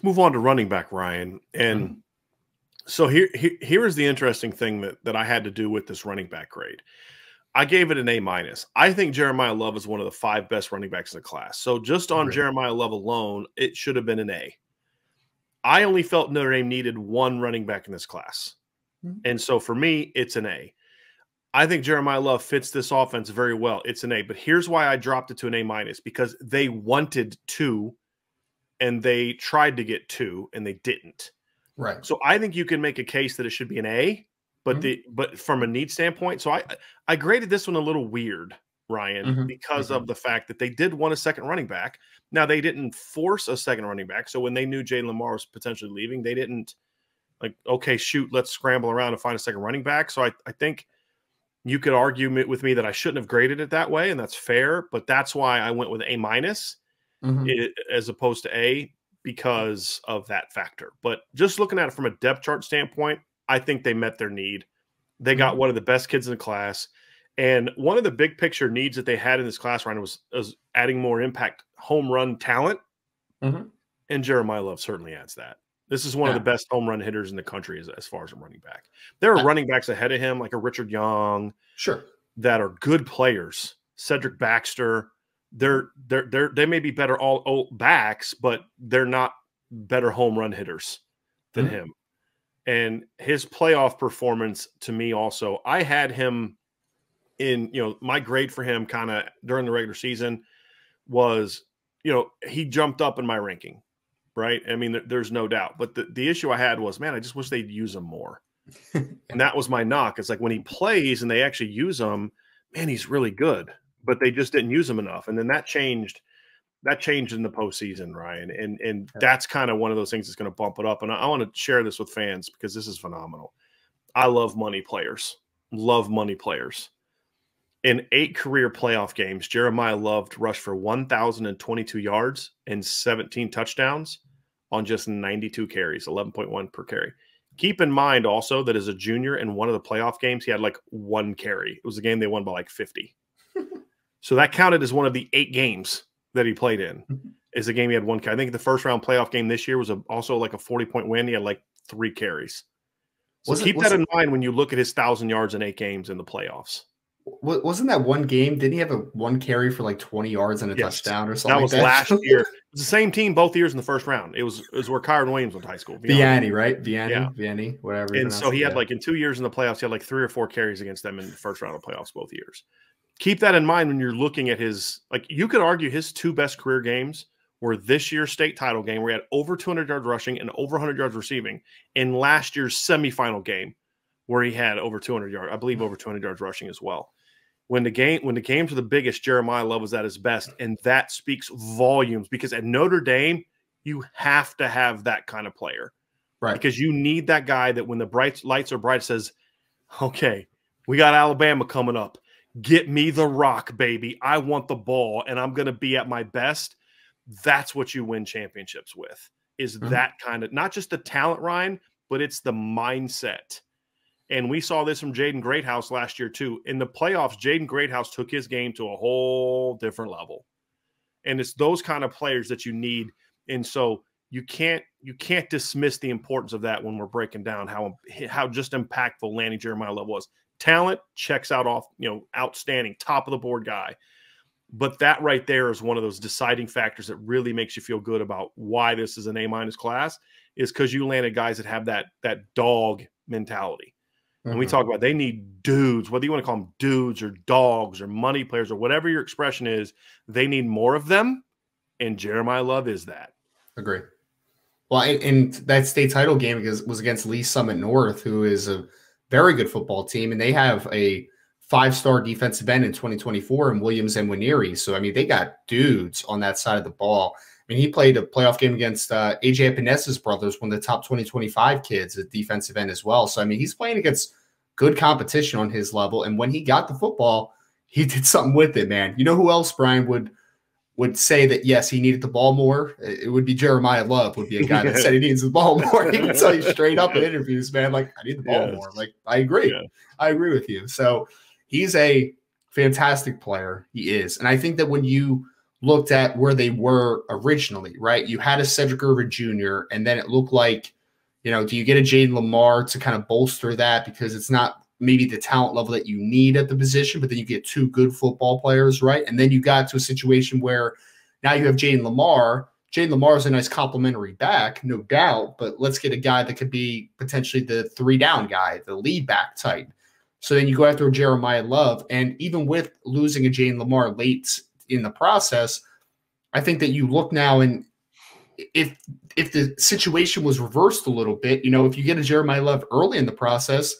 Let's move on to running back, Ryan. And mm-hmm. so here, here, here is the interesting thing that, that I had to do with this running back grade. I gave it an A minus. I think Jeremiyah Love is one of the five best running backs in the class. So just on Jeremiyah Love alone, it should have been an A. I only felt Notre Dame needed one running back in this class. Mm-hmm. And so for me, it's an A. I think Jeremiyah Love fits this offense very well. It's an A. But here's why I dropped it to an A minus because they wanted two and they tried to get two and they didn't. Right. So I think you can make a case that it should be an A, but mm-hmm. the but from a need standpoint, so I I graded this one a little weird, Ryan, mm-hmm. because mm-hmm. of the fact that they did want a second running back. Now they didn't force a second running back. So when they knew Jayden Limar was potentially leaving, they didn't like, okay, shoot, let's scramble around and find a second running back. So I, I think you could argue with me that I shouldn't have graded it that way, and that's fair. But that's why I went with A minus mm-hmm. as opposed to A because of that factor. But just looking at it from a depth chart standpoint, I think they met their need. They got mm-hmm. one of the best kids in the class. And one of the big picture needs that they had in this class, Ryan, was, was adding more impact home run talent. Mm-hmm. And Jeremiyah Love certainly adds that. This is one yeah. of the best home run hitters in the country as, as far as a running back. There are running backs ahead of him, like a Richard Young, sure, that are good players. Cedric Baxter, they're they're they're they may be better all, all backs, but they're not better home run hitters than mm-hmm. him. And his playoff performance to me also, I had him in, you know, my grade for him kind of during the regular season was, you know, he jumped up in my ranking, right? I mean, there's no doubt. But the, the issue I had was, man, I just wish they'd use him more. and that was my knock. It's like when he plays and they actually use him, man, he's really good but they just didn't use him enough. And then that changed. That changed in the postseason, Ryan, and and that's kind of one of those things that's going to bump it up. And I, I want to share this with fans because this is phenomenal. I love money players. Love money players. In eight career playoff games, Jeremiyah loved rush for 1,022 yards and 17 touchdowns on just 92 carries, 11.1 per carry. Keep in mind also that as a junior in one of the playoff games, he had like one carry. It was a game they won by like 50. So that counted as one of the eight games that he played in. Mm-hmm. Is a game he had one. I think the first round playoff game this year was a, also like a forty point win. He had like three carries. So was keep it, that in it, mind when you look at his thousand yards in eight games in the playoffs. Wasn't that one game? Didn't he have a one carry for like twenty yards and a yes. touchdown or something? That was like that? last year. It was the same team both years in the first round. It was it was where Kyren Williams went to high school. Vianney, right? Vianney, yeah. Vianney, whatever. And so he had like in two years in the playoffs, he had like three or four carries against them in the first round of playoffs both years keep that in mind when you're looking at his like you could argue his two best career games were this year's state title game where he had over 200 yards rushing and over 100 yards receiving in last year's semifinal game where he had over 200 yards i believe over 200 yards rushing as well. When the game when the games are the biggest jeremiyah love was at his best and that speaks volumes because at notre dame you have to have that kind of player. Right. Because you need that guy that when the bright lights are bright says okay we got alabama coming up get me the rock, baby. I want the ball and I'm going to be at my best. That's what you win championships with is mm-hmm. that kind of not just the talent, Ryan, but it's the mindset. And we saw this from Jaden Greathouse last year, too. In the playoffs, Jaden Greathouse took his game to a whole different level. And it's those kind of players that you need. And so you can't you can't dismiss the importance of that when we're breaking down how how just impactful Lanny Jeremiyah Love was talent checks out off, you know, outstanding, top of the board guy. But that right there is one of those deciding factors that really makes you feel good about why this is an A minus class is because you landed guys that have that that dog mentality. And we mm-hmm. talk about they need dudes, whether you want to call them dudes or dogs or money players or whatever your expression is, they need more of them. And Jeremiyah Love is that. Agree. Well, and that state title game was against Lee Summit North, who is a very good football team, and they have a five star defensive end in 2024 in Williams and Nwaneri. So, I mean, they got dudes on that side of the ball. I mean, he played a playoff game against uh, AJ Epenesa's brothers, one of the top 2025 kids at defensive end as well. So, I mean, he's playing against good competition on his level. And when he got the football, he did something with it, man. You know who else, Bryan, would would say that yes, he needed the ball more. It would be Jeremiyah Love would be a guy that said he needs the ball more. He would tell you straight up in interviews, man, like I need the ball more. Like I agree, yeah. I agree with you. So he's a fantastic player. He is, and I think that when you looked at where they were originally, right? You had a Sedrick Irvin Jr., and then it looked like, you know, do you get a Jayden Limar to kind of bolster that because it's not maybe the talent level that you need at the position, but then you get two good football players, right? And then you got to a situation where now you have Jayden Limar. Jayden Limar is a nice complementary back, no doubt, but let's get a guy that could be potentially the three down guy, the lead back type. So then you go after Jeremiyah Love. And even with losing a Jayden Limar late in the process, I think that you look now and if if the situation was reversed a little bit, you know, if you get a Jeremiyah Love early in the process,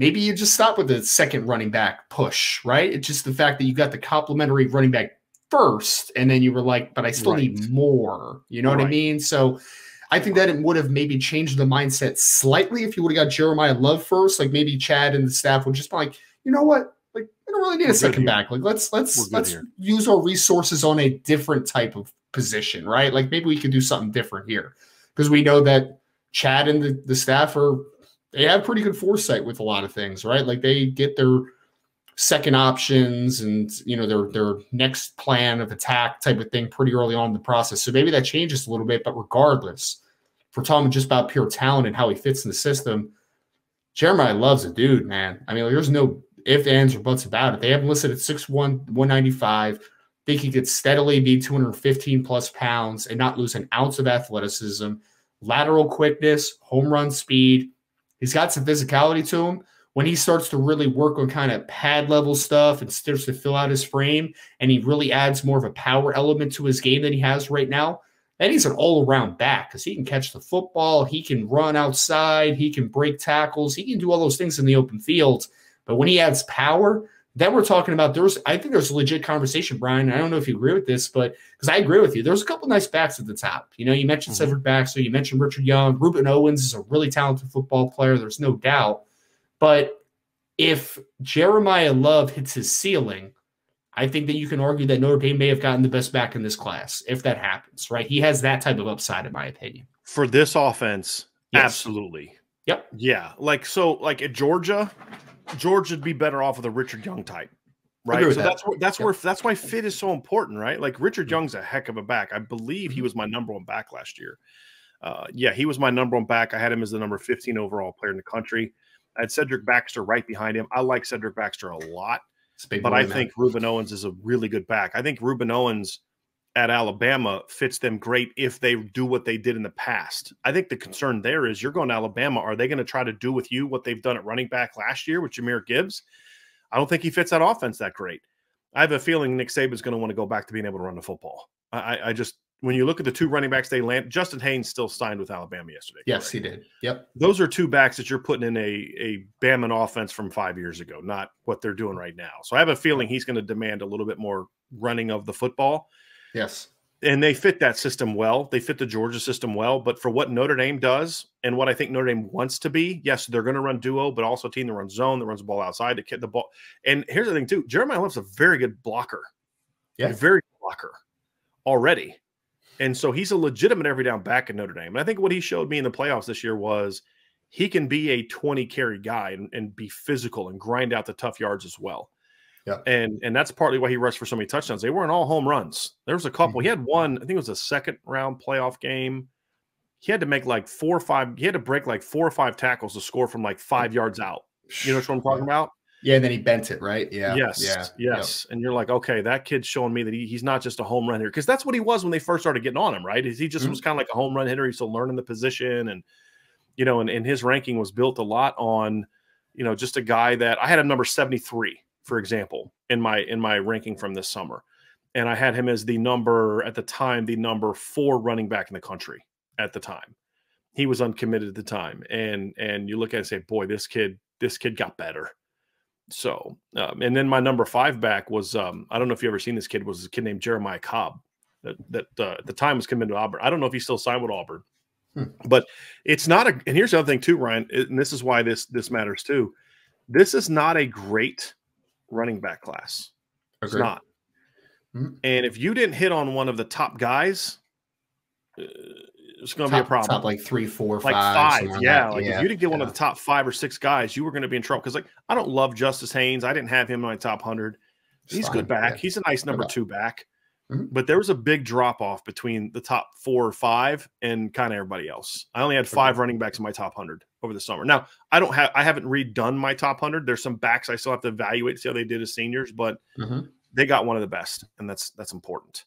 maybe you just stop with the second running back push, right? It's just the fact that you got the complimentary running back first, and then you were like, but I still right. need more. You know right. what I mean? So I think that it would have maybe changed the mindset slightly if you would have got Jeremiyah Love first. Like maybe Chad and the staff would just be like, you know what? Like we don't really need We're a second back. Like let's let's let's here. use our resources on a different type of position, right? Like maybe we could do something different here. Because we know that Chad and the, the staff are they have pretty good foresight with a lot of things, right? Like they get their second options and you know their their next plan of attack type of thing pretty early on in the process. So maybe that changes a little bit, but regardless, for talking just about pure talent and how he fits in the system, Jeremiyah loves a dude, man. I mean, like, there's no if, ands, or buts about it. They have him listed at 6'1, 195. Think he could steadily be 215 plus pounds and not lose an ounce of athleticism, lateral quickness, home run speed. He's got some physicality to him. When he starts to really work on kind of pad level stuff and starts to fill out his frame, and he really adds more of a power element to his game than he has right now, then he's an all around back because he can catch the football, he can run outside, he can break tackles, he can do all those things in the open field. But when he adds power, then we're talking about there's I think there's a legit conversation, Bryan. I don't know if you agree with this, but because I agree with you, there's a couple nice backs at the top. You know, you mentioned mm-hmm. Cedric Baxter, you mentioned Richard Young, Rueben Owens is a really talented football player. There's no doubt. But if Jeremiyah Love hits his ceiling, I think that you can argue that Notre Dame may have gotten the best back in this class if that happens, right? He has that type of upside, in my opinion. For this offense, yes. absolutely. Yep. Yeah. Like so, like at Georgia, George would be better off with a Richard Young type, right? So that. that's where that's where that's why fit is so important, right? Like Richard mm-hmm. Young's a heck of a back. I believe he mm-hmm. was my number one back last year. Uh, yeah, he was my number one back. I had him as the number 15 overall player in the country. I had Cedric Baxter right behind him. I like Cedric Baxter a lot, but I think Rueben Owens is a really good back. I think Rueben Owens at Alabama fits them great if they do what they did in the past. I think the concern there is you're going to Alabama. Are they going to try to do with you what they've done at running back last year with Jahmyr Gibbs? I don't think he fits that offense that great. I have a feeling Nick Saban's going to want to go back to being able to run the football. I, I just when you look at the two running backs they land, Justice Haynes still signed with Alabama yesterday. Yes, correct? he did. Yep. Those are two backs that you're putting in a a Bama offense from five years ago, not what they're doing right now. So I have a feeling he's going to demand a little bit more running of the football. Yes and they fit that system well. They fit the Georgia system well. But for what Notre Dame does and what I think Notre Dame wants to be, yes, they're going to run duo, but also a team that runs zone, that runs the ball outside to get the ball. And here's the thing, too Jeremiyah Love's a very good blocker. Yeah. A very good blocker already. And so he's a legitimate every down back in Notre Dame. And I think what he showed me in the playoffs this year was he can be a 20 carry guy and, and be physical and grind out the tough yards as well. Yeah. And and that's partly why he rushed for so many touchdowns. They weren't all home runs. There was a couple. Mm-hmm. He had one, I think it was a second round playoff game. He had to make like four or five, he had to break like four or five tackles to score from like five yards out. You know what I'm talking about? Yeah, and then he bent it, right? Yeah. Yes. Yeah. Yes. Yep. And you're like, okay, that kid's showing me that he, he's not just a home run hitter. Because that's what he was when they first started getting on him, right? He just mm-hmm. was kind of like a home run hitter. He's still learning the position. And, you know, and, and his ranking was built a lot on, you know, just a guy that I had him number 73 for example, in my in my ranking from this summer. And I had him as the number at the time, the number four running back in the country at the time. He was uncommitted at the time. And and you look at it and say, boy, this kid, this kid got better. So um, and then my number five back was um, I don't know if you ever seen this kid, was a kid named Jeremiah Cobb that, that uh, at the time was committed to Auburn. I don't know if he's still signed with Auburn. Hmm. But it's not a and here's the other thing too, Ryan, and this is why this this matters too. This is not a great running back class. Agreed. It's not. Mm-hmm. And if you didn't hit on one of the top guys, uh, it's going to be a problem. Top like three, four, like five. five yeah, like yeah, if you didn't get yeah. one of the top five or six guys, you were going to be in trouble. Because like I don't love Justice Haynes. I didn't have him in my top hundred. He's Fine. good back. Yeah. He's a nice number two back. Mm-hmm. But there was a big drop off between the top four or five and kind of everybody else. I only had five running backs in my top hundred over the summer. Now I don't have I haven't redone my top hundred. There's some backs I still have to evaluate see how they did as seniors, but mm-hmm. they got one of the best, and that's that's important.